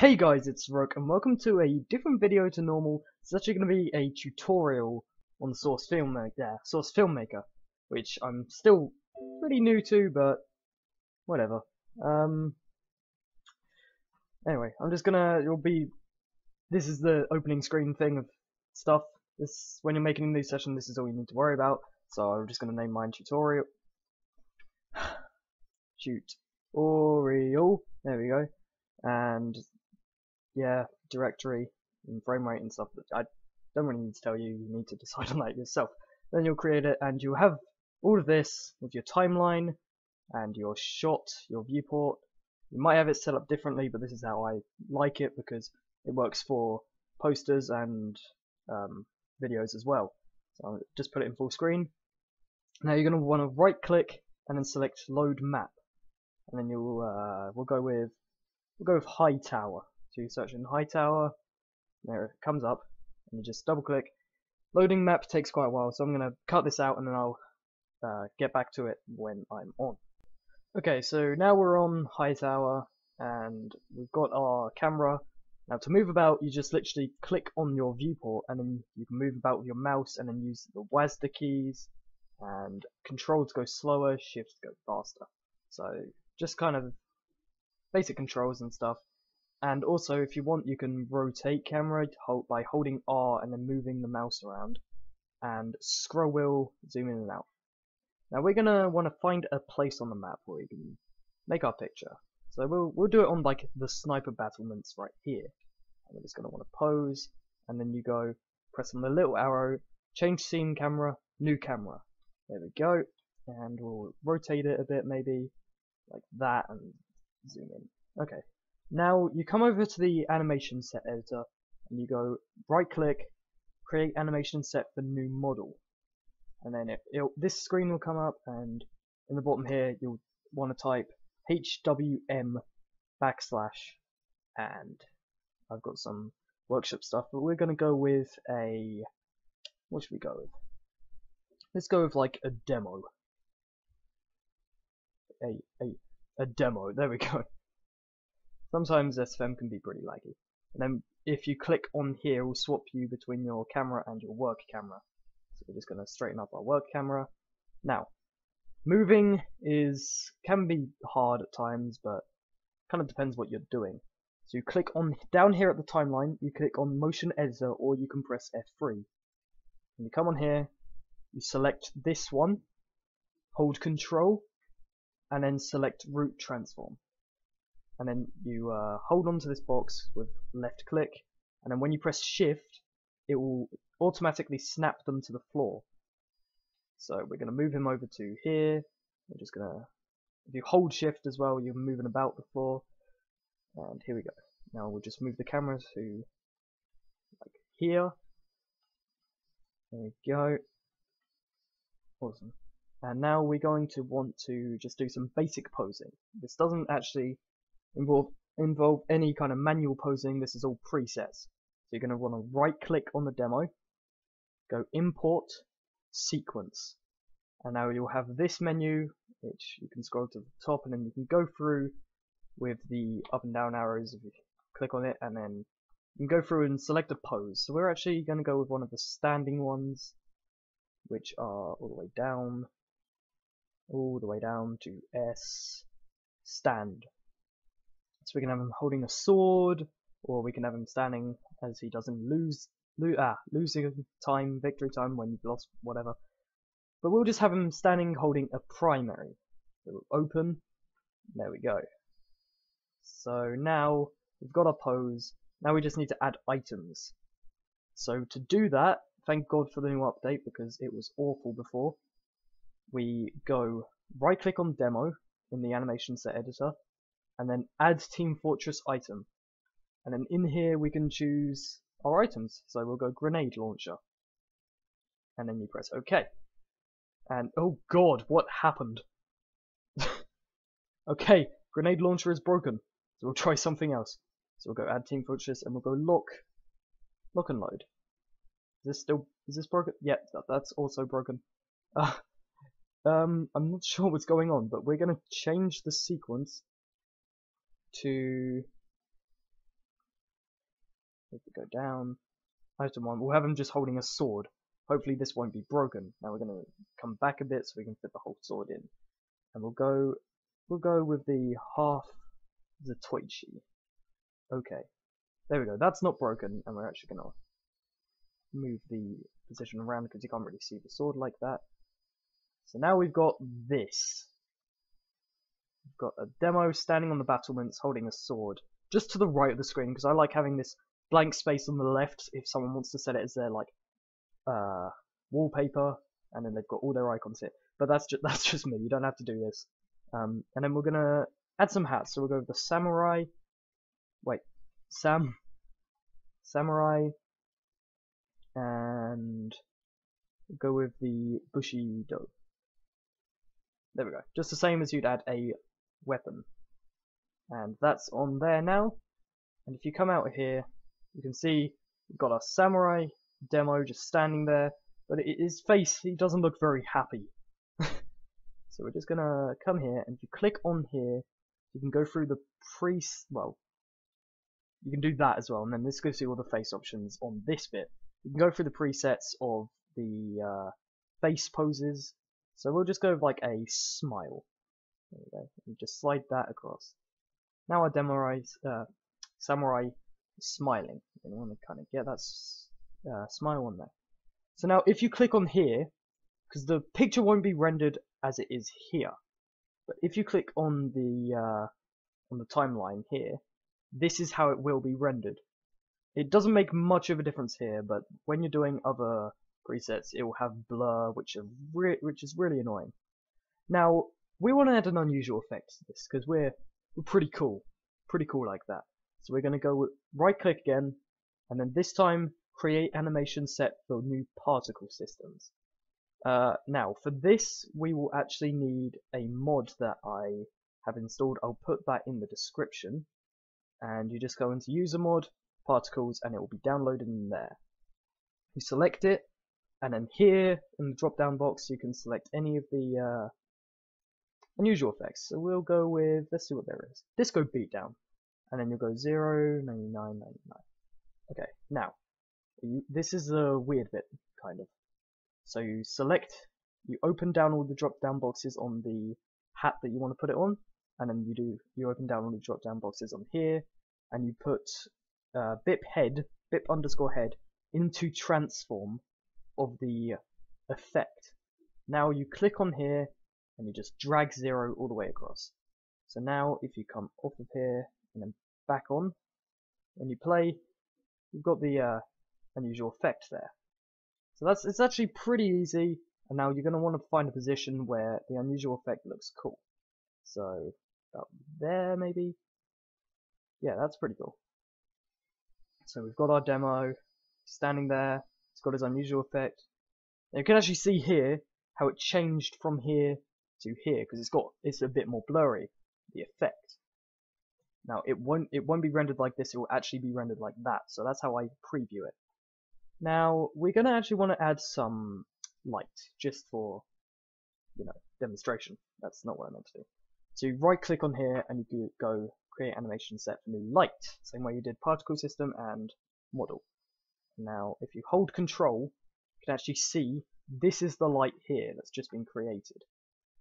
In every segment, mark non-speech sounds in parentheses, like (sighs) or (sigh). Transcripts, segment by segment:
Hey guys, it's Rook, and welcome to a different video to normal. It's actually going to be a tutorial on Source Filmmaker, yeah, Source Filmmaker, which I'm still pretty new to, but whatever. Um, anyway, I'm just gonna, it'll be, this is the opening screen thing of stuff. This, when you're making a new session, this is all you need to worry about. So I'm just gonna name mine tutorial. (sighs) Tutorial. There we go. And yeah, directory and frame rate and stuff. I don't really need to tell you, you need to (laughs) decide on that yourself. Then you'll create it and you'll have all of this with your timeline and your shot, your viewport. You might have it set up differently, but this is how I like it because it works for posters and um, videos as well. So I'll just put it in full screen. Now you're going to want to right click and then select load map. And then you'll uh, we'll go with we'll go with Hightower. So you search in Hightower, there it comes up, and you just double click. Loading map takes quite a while, so I'm going to cut this out and then I'll uh, get back to it when I'm on. Okay, so now we're on Hightower, and we've got our camera. Now to move about, you just literally click on your viewport, and then you can move about with your mouse, and then use the WASD keys, and controls go slower, shifts go faster. So just kind of basic controls and stuff. And also, if you want, you can rotate camera by holding R and then moving the mouse around. And scroll wheel, zoom in and out. Now we're gonna want to find a place on the map where we can make our picture. So we'll we'll do it on like the sniper battlements right here. And we're just gonna want to pose, and then you go press on the little arrow, change scene camera, new camera. There we go, and we'll rotate it a bit maybe like that and zoom in. Okay, now you come over to the animation set editor and you go right click, create animation set for new model. And then it, this screen will come up and in the bottom here you'll want to type HWM backslash and I've got some workshop stuff but we're going to go with a what should we go with? Let's go with like a demo. A, a, a demo, there we go. Sometimes SFM can be pretty laggy. And then if you click on here, it will swap you between your camera and your work camera. So we're just going to straighten up our work camera. Now, moving is can be hard at times, but kind of depends what you're doing. So you click on down here at the timeline, you click on motion editor or you can press F3. And you come on here, you select this one, hold control, and then select root transform and then you uh, hold on to this box with left click and then when you press shift it will automatically snap them to the floor. So we're going to move him over to here. We're just going to if you hold shift as well you're moving about the floor. And here we go. Now we'll just move the camera to like here. There we go. Awesome. And now we're going to want to just do some basic posing. This doesn't actually involve involve any kind of manual posing. This is all presets. So you're going to want to right click on the demo, go import sequence, and now you'll have this menu which you can scroll to the top and then you can go through with the up and down arrows if you click on it and then you can go through and select a pose. So we're actually going to go with one of the standing ones which are all the way down all the way down to S stand so we can have him holding a sword, or we can have him standing as he doesn't lose, lo ah, losing time, victory time when you've lost whatever. But we'll just have him standing holding a primary. So we'll open, there we go. So now we've got our pose, now we just need to add items. So to do that, thank God for the new update because it was awful before. We go right click on demo in the animation set editor and then add Team Fortress item. And then in here we can choose our items. So we'll go grenade launcher. And then you press OK. And oh god, what happened? (laughs) okay, grenade launcher is broken. So we'll try something else. So we'll go add Team Fortress and we'll go lock, Loch-n-Load. Is this still, is this broken? Yeah, that, that's also broken. Uh, (laughs) um, I'm not sure what's going on, but we're going to change the sequence to If we go down, item one, we'll have him just holding a sword. Hopefully this won't be broken. Now we're gonna come back a bit so we can fit the whole sword in. And we'll go, we'll go with the half Zatoichi. Okay, there we go. That's not broken, and we're actually gonna move the position around because you can't really see the sword like that. So now we've got this. We've got a demo standing on the battlements holding a sword just to the right of the screen because I like having this blank space on the left if someone wants to set it as their like uh, wallpaper and then they've got all their icons here. But that's just (laughs) that's just me. You don't have to do this. Um, and then we're gonna add some hats. So we'll go with the samurai. Wait, sam, samurai, and go with the bushido. There we go. Just the same as you'd add a weapon. And that's on there now. And if you come out here, you can see we've got our samurai demo just standing there. But his face, he doesn't look very happy. (laughs) so we're just gonna come here, and if you click on here, you can go through the pre, well, you can do that as well, and then this gives you all the face options on this bit. You can go through the presets of the uh, face poses. So we'll just go with like a smile. There we go. And just slide that across. Now our samurai, uh, samurai is smiling. You want to kind of get that uh, smile on there. So now if you click on here, because the picture won't be rendered as it is here, but if you click on the uh, on the timeline here, this is how it will be rendered. It doesn't make much of a difference here, but when you're doing other presets, it will have blur, which, which is really annoying. Now, we want to add an unusual effect to this, because we're, we're pretty cool. Pretty cool like that. So we're going to go right click again, and then this time create animation set for new particle systems. Uh, now, for this, we will actually need a mod that I have installed. I'll put that in the description. And you just go into user mod, particles, and it will be downloaded in there. You select it, and then here in the drop down box you can select any of the uh, unusual effects. So we'll go with, let's see what there is. Disco Beatdown. And then you'll go 0, 99, 99. Okay, now, you, this is a weird bit, kind of. So you select, you open down all the drop down boxes on the hat that you want to put it on, and then you do, you open down all the drop down boxes on here, and you put uh, bip head, bip underscore head, into transform, of the effect. Now you click on here and you just drag zero all the way across. So now if you come off of here and then back on, when you play, you've got the uh, unusual effect there. So that's it's actually pretty easy, and now you're going to want to find a position where the unusual effect looks cool. So about there maybe. Yeah, that's pretty cool. So we've got our demo standing there. It's got its unusual effect. You can actually see here how it changed from here to here because it's got it's a bit more blurry the effect. Now it won't it won't be rendered like this. It will actually be rendered like that. So that's how I preview it. Now we're gonna actually want to add some light just for you know demonstration. That's not what I meant to do. So you right click on here and you go create animation set for new light. Same way you did particle system and model. Now, if you hold control, you can actually see this is the light here that's just been created.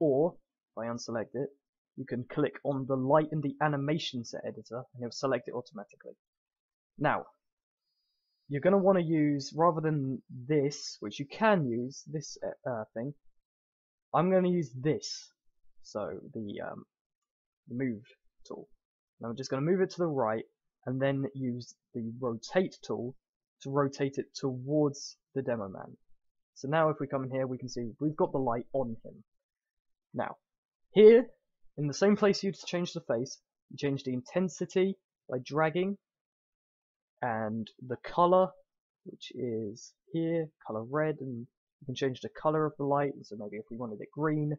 Or, if I unselect it, you can click on the light in the animation set editor and it'll select it automatically. Now, you're going to want to use, rather than this, which you can use, this uh, uh thing, I'm going to use this. So, the, um, move tool. And I'm just going to move it to the right and then use the rotate tool to rotate it towards the demo man. So now if we come in here, we can see we've got the light on him. Now, here, in the same place you'd change the face, you change the intensity by dragging, and the color, which is here, color red, and you can change the color of the light, so maybe if we wanted it green,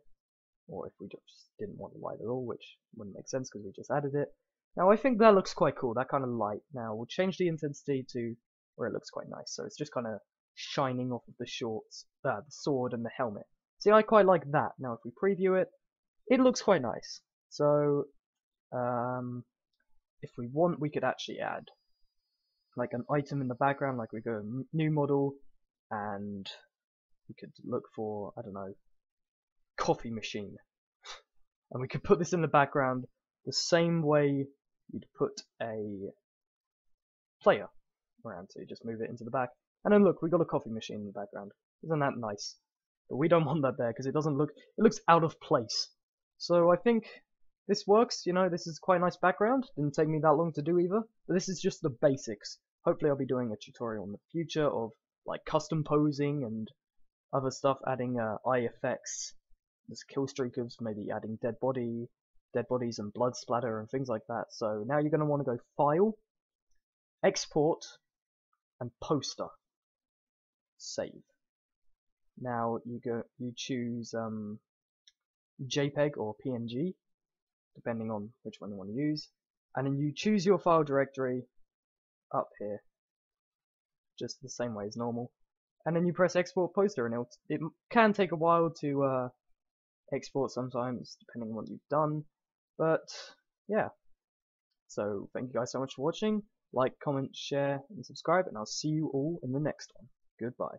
or if we just didn't want the light at all, which wouldn't make sense because we just added it. Now I think that looks quite cool, that kind of light. Now we'll change the intensity to where it looks quite nice. So it's just kind of shining off of the shorts, uh, the sword and the helmet. See, I quite like that. Now, if we preview it, it looks quite nice. So, um, if we want, we could actually add like an item in the background, like we go new model, and we could look for I don't know, coffee machine, (laughs) and we could put this in the background the same way you'd put a player around. So you just move it into the back, and then look, we got a coffee machine in the background. Isn't that nice? But we don't (laughs) want that there because it doesn't look, it looks out of place. So I think this works, you know, this is quite a nice background. Didn't take me that long to do either. But this is just the basics. Hopefully I'll be doing a tutorial in the future of like custom posing and other stuff, adding uh, eye effects, there's kill streakers, maybe adding dead body, dead bodies and blood splatter and things like that. So now you're going to want to go File, Export, and Poster. Save. Now you go, you choose um, JPEG or PNG, depending on which one you want to use, and then you choose your file directory up here, just the same way as normal, and then you press Export Poster, and it can take a while to uh, export sometimes, depending on what you've done, but yeah. So thank you guys so much for watching. Like, comment, share, and subscribe, and I'll see you all in the next one. Goodbye.